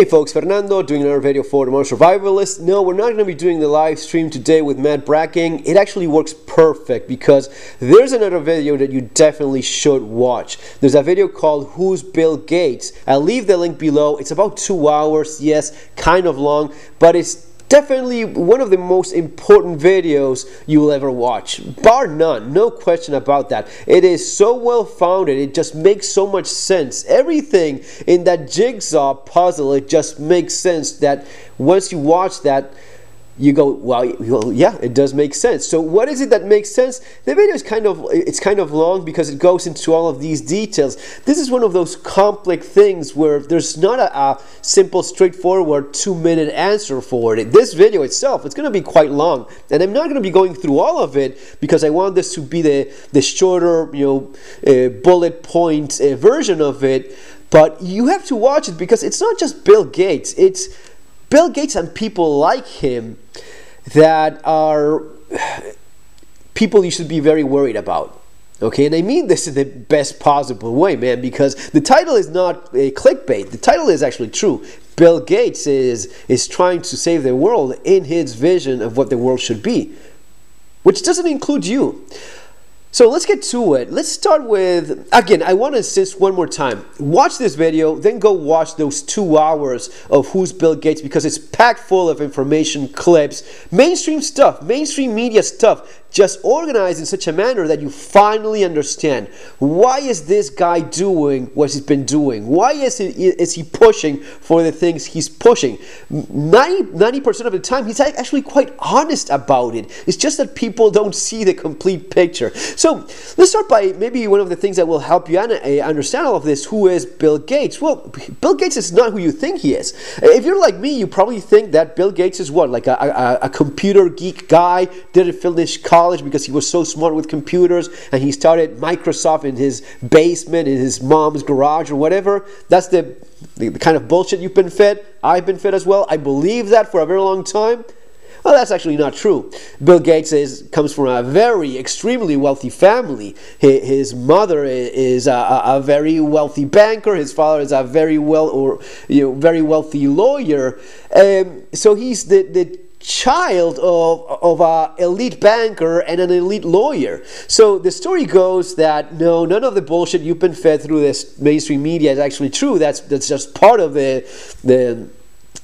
Hey folks, Fernando doing another video for the Modern Survivalist. No, we're not going to be doing the live stream today with Matt Bracken. It actually works perfect because there's another video that you definitely should watch. There's a video called Who's Bill Gates? I'll leave the link below. It's about two hours, yes, kind of long, but it's definitely one of the most important videos you will ever watch. Bar none no question about that. It is so well founded it just makes so much sense. Everything in that jigsaw puzzle it just makes sense that once you watch that you go, well, well, yeah, it does make sense. So what is it that makes sense? The video is kind of, it's kind of long because it goes into all of these details. This is one of those complex things where there's not a, a simple, straightforward two-minute answer for it. This video itself, it's going to be quite long, and I'm not going to be going through all of it because I want this to be the, the shorter, you know, uh, bullet point uh, version of it. But you have to watch it because it's not just Bill Gates. It's Bill Gates and people like him that are people you should be very worried about. Okay, and I mean this in the best possible way, man, because the title is not a clickbait. The title is actually true. Bill Gates is is trying to save the world in his vision of what the world should be, which doesn't include you. So let's get to it. Let's start with, again, I want to insist one more time. Watch this video, then go watch those two hours of Who's Bill Gates because it's packed full of information, clips, mainstream stuff, mainstream media stuff just organized in such a manner that you finally understand. Why is this guy doing what he's been doing? Why is he, is he pushing for the things he's pushing? 90, percent of the time he's actually quite honest about it. It's just that people don't see the complete picture. So let's start by maybe one of the things that will help you eh, understand all of this. Who is bill gates? Well bill gates is not who you think he is. If you're like me you probably think that bill gates is what? Like a, a, a computer geek guy didn't finish college college because he was so smart with computers and he started Microsoft in his basement, in his mom's garage or whatever. That's the, the, the kind of bullshit you've been fed. I've been fed as well. I believe that for a very long time. Well, that's actually not true. Bill Gates is, comes from a very extremely wealthy family. His, his mother is a, a, very wealthy banker. His father is a very well or you know very wealthy lawyer. Um, so he's the, the child of, of an elite banker and an elite lawyer. So the story goes that no, none of the bullshit you've been fed through this mainstream media is actually true. That's that's just part of the the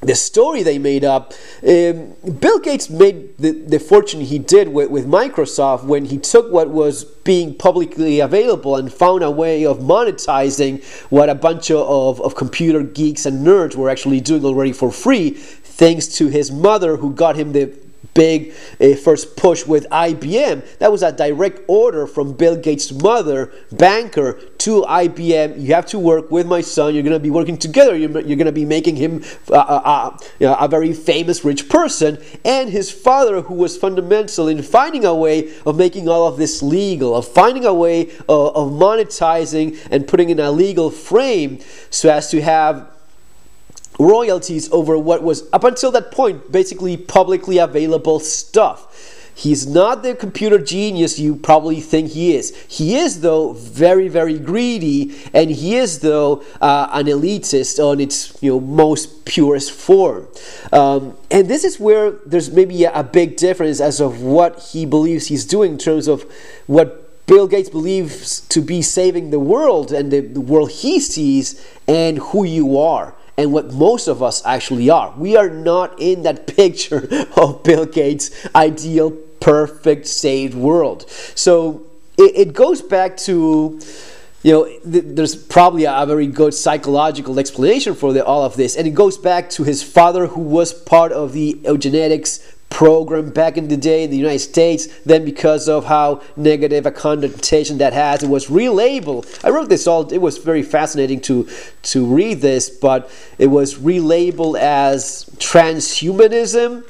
the story they made up. Um, Bill Gates made the, the fortune he did with, with Microsoft when he took what was being publicly available and found a way of monetizing what a bunch of, of computer geeks and nerds were actually doing already for free thanks to his mother who got him the big uh, first push with IBM. That was a direct order from Bill Gates' mother, banker, to IBM. You have to work with my son. You're going to be working together. You're, you're going to be making him uh, uh, uh, a very famous rich person. And his father, who was fundamental in finding a way of making all of this legal, of finding a way uh, of monetizing and putting in a legal frame so as to have royalties over what was, up until that point, basically publicly available stuff. He's not the computer genius you probably think he is. He is, though, very, very greedy, and he is, though, uh, an elitist on its you know most purest form. Um, and this is where there's maybe a, big difference as of what he believes he's doing in terms of what Bill Gates believes to be saving the world and the, the world he sees and who you are and what most of us actually are. We are not in that picture of Bill Gates' ideal, perfect, saved world. So it, it goes back to you know, th there's probably a, very good psychological explanation for the, all of this, and it goes back to his father, who was part of the eugenics program back in the day in the United States. Then, because of how negative a connotation that has, it was relabeled. I wrote this all. It was very fascinating to to read this, but it was relabeled as transhumanism.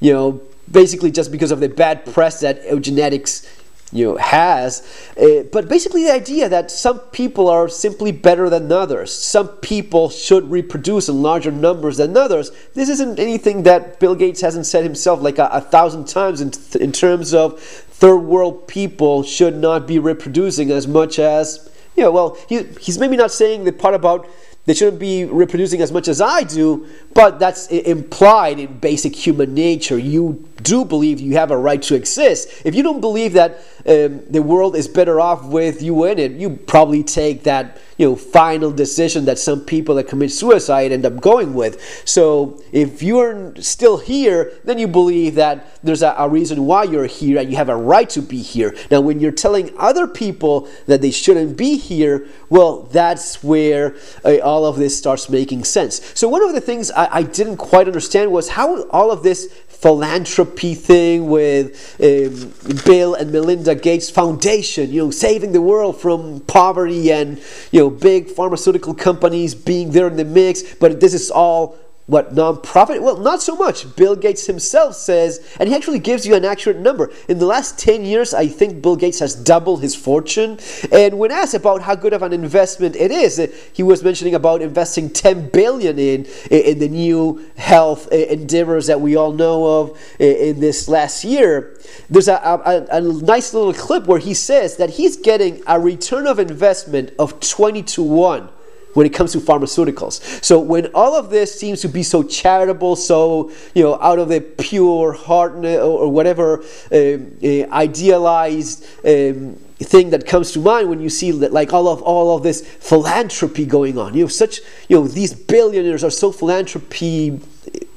You know, basically just because of the bad press that eugenics you know has uh, but basically the idea that some people are simply better than others some people should reproduce in larger numbers than others this isn't anything that bill gates hasn't said himself like a, a thousand times in, in terms of third world people should not be reproducing as much as you know well he, he's maybe not saying the part about they shouldn't be reproducing as much as I do, but that's implied in basic human nature. You do believe you have a right to exist. If you don't believe that um, the world is better off with you in it, you probably take that you know final decision that some people that commit suicide end up going with. So if you're still here, then you believe that there's a, a reason why you're here and you have a right to be here. Now, when you're telling other people that they shouldn't be here, well, that's where uh, all of this starts making sense. So one of the things I, I didn't quite understand was how all of this philanthropy thing with um, Bill and Melinda Gates Foundation, you know, saving the world from poverty and, you know, big pharmaceutical companies being there in the mix, but this is all what nonprofit? Well, not so much. Bill Gates himself says, and he actually gives you an accurate number. In the last 10 years, I think Bill Gates has doubled his fortune. And when asked about how good of an investment it is, uh, he was mentioning about investing 10 billion in in the new health uh, endeavors that we all know of in this last year. There's a, a, a nice little clip where he says that he's getting a return of investment of 20 to 1 when it comes to pharmaceuticals. So when all of this seems to be so charitable, so you know, out of the pure heart or whatever um, uh, idealized um, thing that comes to mind when you see like all of all of this philanthropy going on. You know, such you know these billionaires are so philanthropy,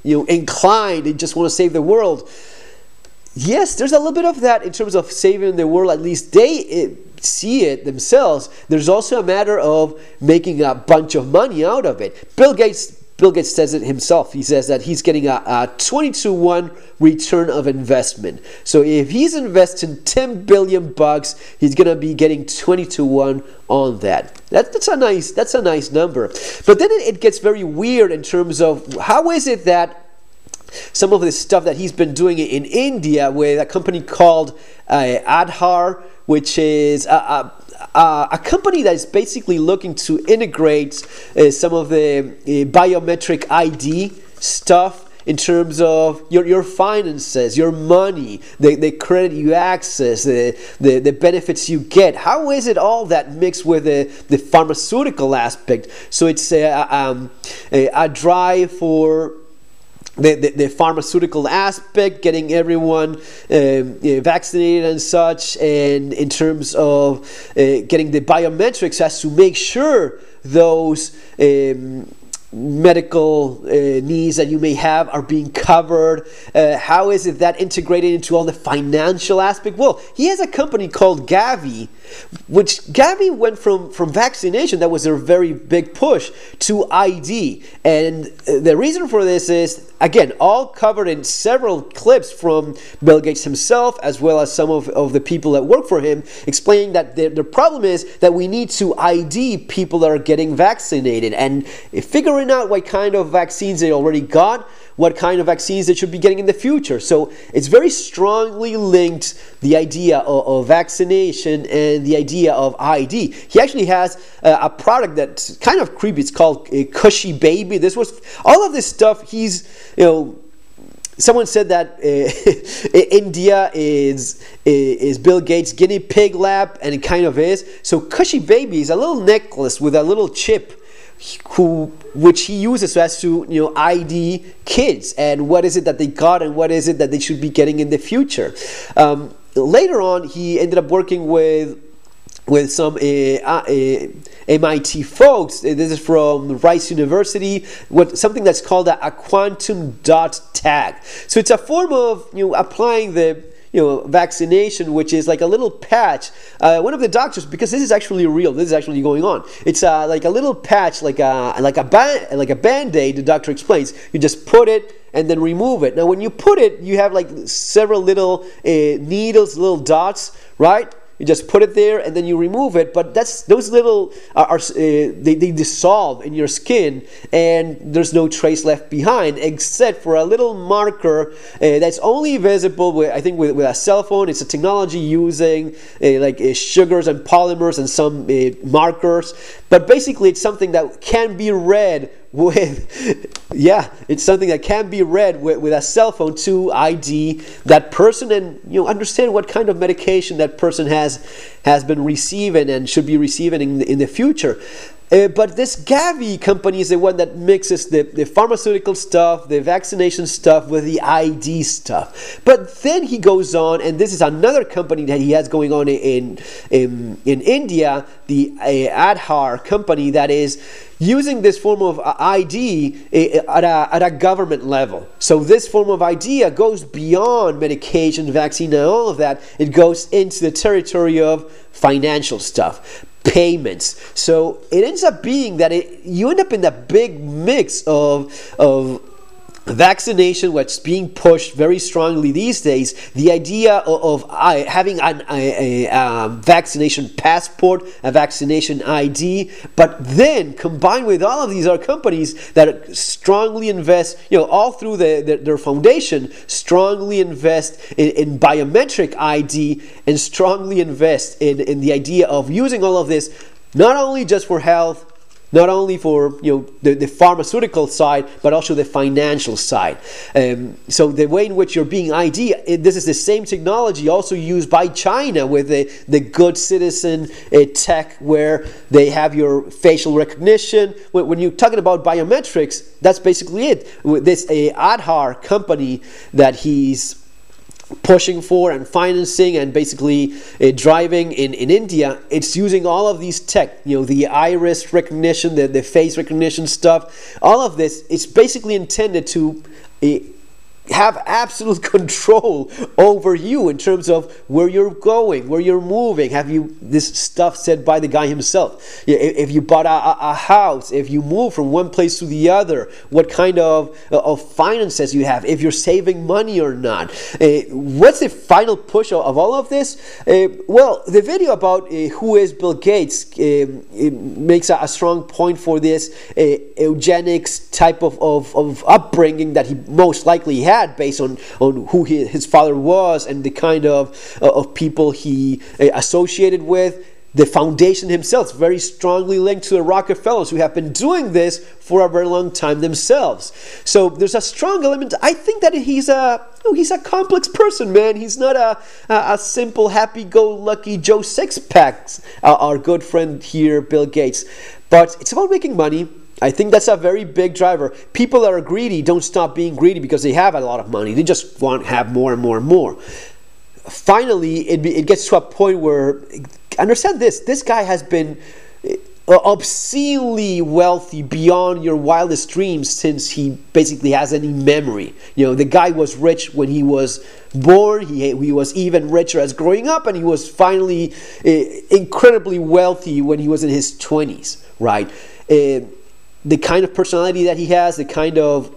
you know, inclined. They just want to save the world. Yes, there's a little bit of that in terms of saving the world. At least they. It, see it themselves. There's also a matter of making a bunch of money out of it. Bill Gates Bill Gates says it himself. He says that he's getting a, a 22 1 return of investment. So if he's investing 10 billion bucks, he's going to be getting 20 to 1 on that. that. That's a nice that's a nice number. But then it, it gets very weird in terms of how is it that some of the stuff that he's been doing in India with a company called uh, Aadhaar, which is a, a uh, a company that is basically looking to integrate uh, some of the uh, biometric ID stuff in terms of your, your finances, your money, the, the credit you access, the, the, the benefits you get. How is it all that mixed with the, the pharmaceutical aspect? So it's a, um, a, a drive for the, the, the, pharmaceutical aspect, getting everyone um, vaccinated and such, and in terms of uh, getting the biometrics, has to make sure those um, medical uh, needs that you may have are being covered? Uh, how is it that integrated into all the financial aspect? Well, he has a company called Gavi, which Gavi went from, from vaccination, that was their very big push, to ID. And uh, the reason for this is, again, all covered in several clips from Bill Gates himself, as well as some of, of the people that work for him, explaining that the, the problem is that we need to ID people that are getting vaccinated. And figuring figuring out what kind of vaccines they already got, what kind of vaccines they should be getting in the future. So it's very strongly linked the idea of, of vaccination and the idea of ID. He actually has a, a product that's kind of creepy. It's called a Khushi Baby. This was all of this stuff. He's you know someone said that uh, India is is Bill Gates' guinea pig lab, and it kind of is. So Khushi Baby is a little necklace with a little chip who which he uses as to you know ID kids and what is it that they got and what is it that they should be getting in the future. Um, later on, he ended up working with with some uh, uh, MIT folks. This is from Rice University. What something that's called a, a quantum dot tag. So it's a form of you know applying the you know, vaccination, which is like a little patch. Uh, one of the doctors, because this is actually real, this is actually going on. It's uh, like a little patch, like a like a band, like a band aid. The doctor explains. You just put it and then remove it. Now, when you put it, you have like several little uh, needles, little dots, right? You just put it there and then you remove it. But that's those little are, are uh, they, they dissolve in your skin and there's no trace left behind except for a little marker uh, that's only visible with I think with, with a cell phone. It's a technology using uh, like uh, sugars and polymers and some uh, markers. But basically, it's something that can be read with yeah it's something that can be read with, with a cell phone to id that person and you know understand what kind of medication that person has has been receiving and should be receiving in, in the future Uh, but this Gavi company is the one that mixes the, the pharmaceutical stuff, the vaccination stuff with the ID stuff. But then he goes on, and this is another company that he has going on in in, in India, the uh, Aadhaar company that is using this form of ID uh, at a, at a government level. So this form of ID goes beyond medication, vaccine, and all of that. It goes into the territory of financial stuff payments. So it ends up being that it, you end up in that big mix of, of vaccination what's being pushed very strongly these days the idea of, of uh, having an, a, a, a, vaccination passport a vaccination id but then combined with all of these are companies that strongly invest you know all through the, the, their foundation strongly invest in, in, biometric id and strongly invest in, in the idea of using all of this not only just for health not only for you know the, the pharmaceutical side but also the financial side. Um, so the way in which you're being ID this is the same technology also used by China with the, the good citizen uh, tech where they have your facial recognition. When, when, you're talking about biometrics that's basically it. With this a Aadhaar company that he's pushing for and financing and basically uh, driving in, in India, it's using all of these tech, you know, the iris recognition, the, the face recognition stuff, all of this, it's basically intended to uh, have absolute control over you in terms of where you're going, where you're moving. Have you this stuff said by the guy himself? If you bought a, a house, if you move from one place to the other, what kind of of finances you have, if you're saving money or not. Uh, what's the final push of, all of this? Uh, well, the video about uh, who is Bill Gates um, makes a, strong point for this uh, eugenics type of, of, of upbringing that he most likely had based on, on who he, his father was and the kind of, uh, of people he uh, associated with. The foundation himself is very strongly linked to the Rockefellers who have been doing this for a very long time themselves. So there's a strong element. I think that he's a oh, he's a complex person, man. He's not a, a, a simple, happy-go-lucky Joe Sixpacks, uh, our good friend here, Bill Gates. But it's about making money I think that's a very big driver. People that are greedy don't stop being greedy because they have a lot of money. They just want to have more and more and more. Finally, it, it gets to a point where, understand this, this guy has been uh, obscenely wealthy beyond your wildest dreams since he basically has any memory. You know, the guy was rich when he was born, he, he was even richer as growing up, and he was finally uh, incredibly wealthy when he was in his 20s, right? Uh, the kind of personality that he has, the kind of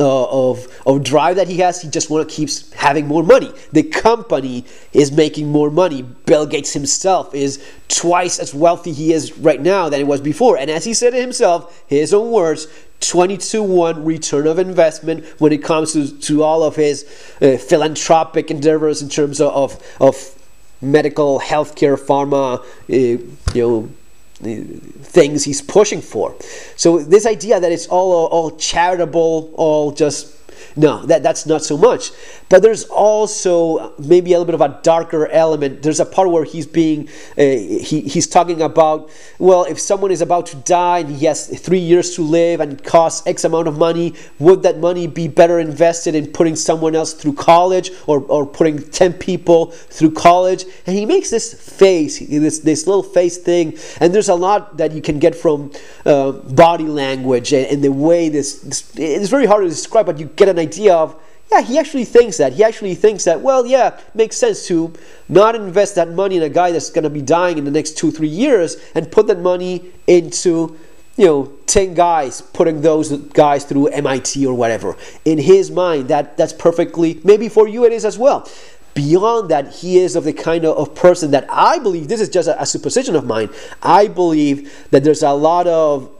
uh, of of drive that he has, he just want to keeps having more money. The company is making more money. Bill Gates himself is twice as wealthy he is right now than he was before. And as he said it himself, his own words, 22 1 return of investment when it comes to, to all of his uh, philanthropic endeavors in terms of, of, of medical, healthcare, pharma, uh, you know things he's pushing for. So this idea that it's all all charitable, all just no, that, that's not so much. But there's also maybe a little bit of a darker element. There's a part where he's being, uh, he, he's talking about, well, if someone is about to die and he has three years to live and costs X amount of money, would that money be better invested in putting someone else through college or, or putting 10 people through college? And he makes this face, this, this little face thing. And there's a lot that you can get from uh, body language and, and the way this, this, it's very hard to describe, but you get an idea of, yeah, he actually thinks that. He actually thinks that, well, yeah, makes sense to not invest that money in a guy that's going to be dying in the next two, three years and put that money into, you know, 10 guys, putting those guys through MIT or whatever. In his mind, that, that's perfectly, maybe for you it is as well. Beyond that, he is of the kind of, of person that I believe, this is just a, a supposition of mine, I believe that there's a lot of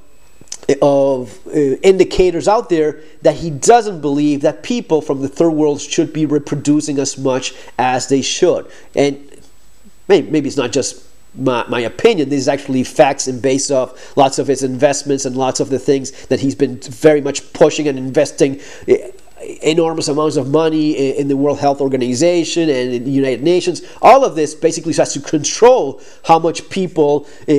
of uh, indicators out there that he doesn't believe that people from the third world should be reproducing as much as they should. And maybe, maybe it's not just my, my opinion. This is actually facts and based off lots of his investments and lots of the things that he's been very much pushing and investing uh, enormous amounts of money in, in, the World Health Organization and in the United Nations. All of this basically has to control how much people uh,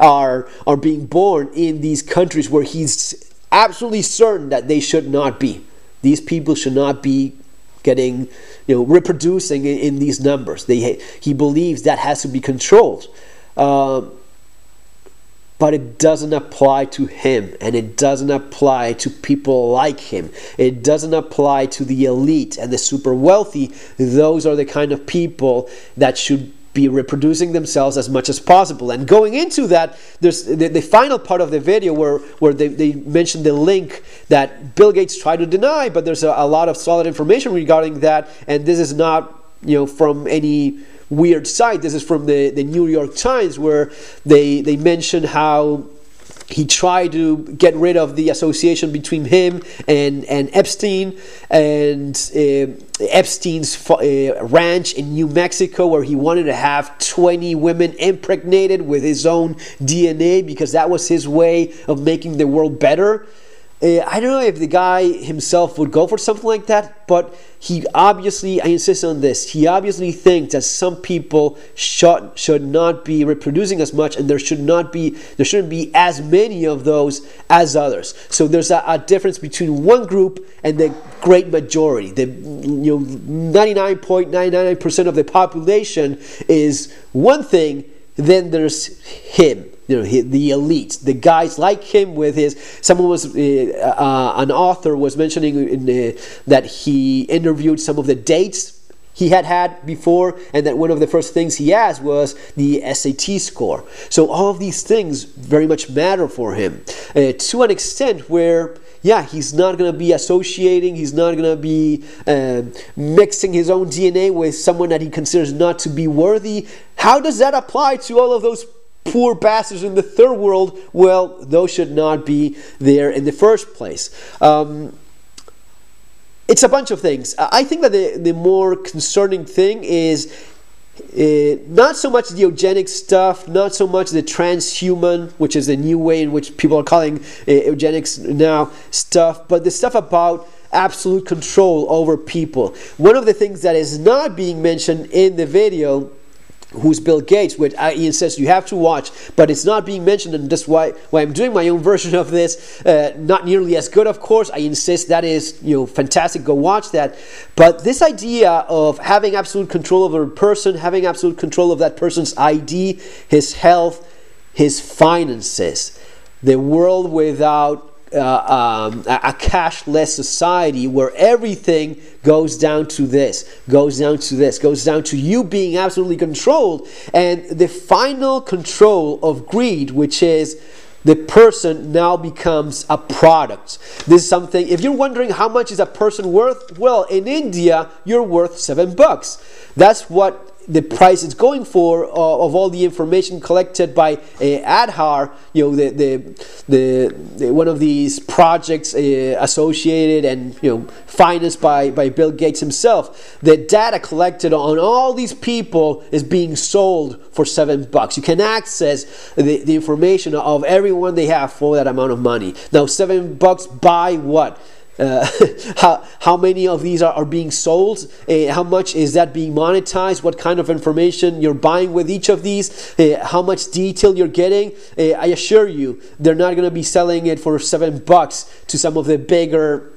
are are being born in these countries where he's absolutely certain that they should not be. These people should not be getting, you know, reproducing in, in these numbers. They he believes that has to be controlled. Um, but it doesn't apply to him and it doesn't apply to people like him. It doesn't apply to the elite and the super wealthy. Those are the kind of people that should be reproducing themselves as much as possible. And going into that, there's the, the final part of the video where, where they, they mentioned the link that Bill Gates tried to deny, but there's a, a lot of solid information regarding that. And this is not, you know, from any weird site. This is from the, the New York Times where they, they mention how he tried to get rid of the association between him and, and Epstein and uh, Epstein's uh, ranch in New Mexico, where he wanted to have 20 women impregnated with his own DNA because that was his way of making the world better. Uh, I don't know if the guy himself would go for something like that, but he obviously, I insist on this, he obviously thinks that some people should, should not be reproducing as much and there should not be, there shouldn't be as many of those as others. So there's a, a difference between one group and the great majority. The you know 99.99% of the population is one thing, then there's him you know, the elite, the guys like him with his. Someone was uh, uh, an author was mentioning the, that he interviewed some of the dates he had had before, and that one of the first things he asked was the SAT score. So all of these things very much matter for him uh, to an extent where yeah, he's not going to be associating, he's not going to be uh, mixing his own DNA with someone that he considers not to be worthy. How does that apply to all of those poor bastards in the third world, well, those should not be there in the first place. Um, it's a bunch of things. I think that the, the more concerning thing is uh, not so much the eugenic stuff, not so much the transhuman, which is the new way in which people are calling uh, eugenics now stuff, but the stuff about absolute control over people. One of the things that is not being mentioned in the video who's Bill Gates, which I, Ian says you have to watch, but it's not being mentioned, and that's why, why I'm doing my own version of this. Uh, not nearly as good, of course. I insist that is you know fantastic. Go watch that. But this idea of having absolute control over a person, having absolute control of that person's ID, his health, his finances, the world without uh, um, a cashless society where everything goes down to this, goes down to this, goes down to you being absolutely controlled. And the final control of greed, which is the person now becomes a product. This is something, if you're wondering how much is a person worth, well, in India, you're worth seven bucks. That's what the price it's going for uh, of all the information collected by uh, Aadhaar, you know, the, the, the, the one of these projects uh, associated and you know financed by, by Bill Gates himself. The data collected on all these people is being sold for seven bucks. You can access the, the information of everyone they have for that amount of money. Now, seven bucks buy what? Uh, how, how many of these are, are being sold? Uh, how much is that being monetized? What kind of information you're buying with each of these? Uh, how much detail you're getting? Uh, I assure you, they're not going to be selling it for seven bucks to some of the bigger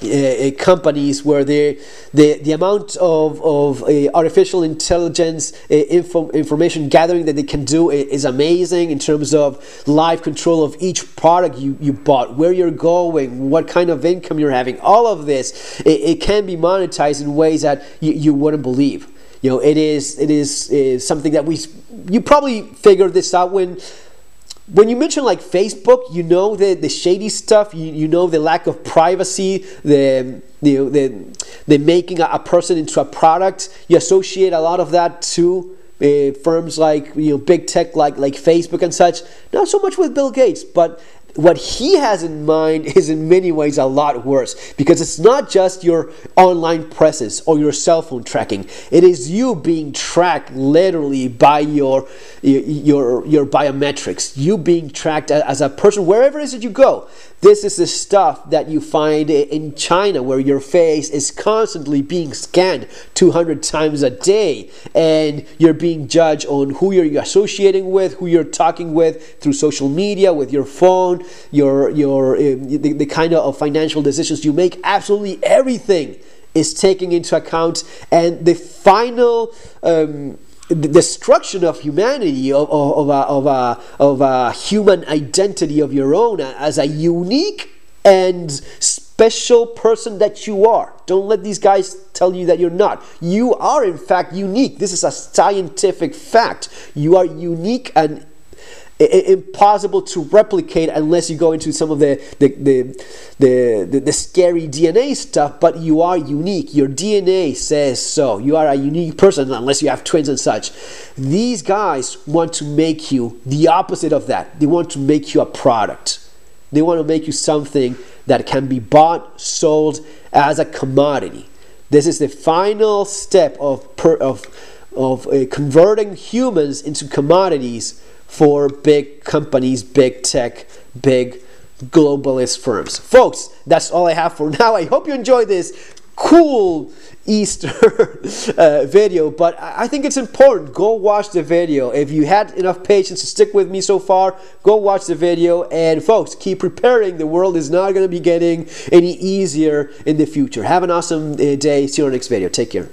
uh, uh, companies where the the the amount of of uh, artificial intelligence uh, info, information gathering that they can do is amazing in terms of live control of each product you, you bought, where you're going, what kind of income you're having. All of this it, it can be monetized in ways that you, you wouldn't believe. You know, it is it is, is something that we you probably figured this out when when you mention like Facebook, you know the, the shady stuff, you, you know the lack of privacy, the the, the, the making a, person into a product. You associate a lot of that to uh, firms like you know big tech like like Facebook and such. Not so much with Bill Gates, but what he has in mind is in many ways a lot worse because it's not just your online presence or your cell phone tracking. It is you being tracked literally by your your your biometrics. You being tracked as a person wherever it is that you go. This is the stuff that you find in China where your face is constantly being scanned 200 times a day and you're being judged on who you're associating with, who you're talking with through social media, with your phone, your, your, uh, the, the kind of financial decisions you make. Absolutely everything is taken into account and the final um, the destruction of humanity, of, of, of, a, of, a, of a human identity of your own as a unique and special person that you are. Don't let these guys tell you that you're not. You are, in fact, unique. This is a scientific fact. You are unique and impossible to replicate unless you go into some of the the, the the, the, the, scary DNA stuff, but you are unique. Your DNA says so. You are a unique person unless you have twins and such. These guys want to make you the opposite of that. They want to make you a product. They want to make you something that can be bought, sold as a commodity. This is the final step of, per, of, of uh, converting humans into commodities for big companies, big tech, big globalist firms. Folks, that's all I have for now. I hope you enjoyed this cool Easter uh, video, but I think it's important. Go watch the video. If you had enough patience to stick with me so far, go watch the video. And folks, keep preparing. The world is not going to be getting any easier in the future. Have an awesome uh, day. See you on the next video. Take care.